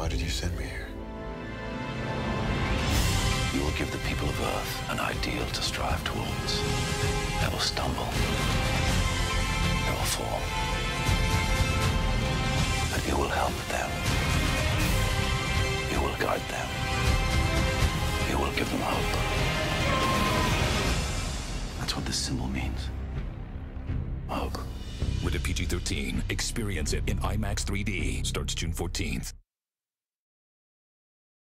Why did you send me here? You will give the people of Earth an ideal to strive towards. They will stumble. They will fall. But you will help them. You will guide them. You will give them hope. That's what this symbol means. Hope. Rated PG 13. Experience it in IMAX 3D. Starts June 14th.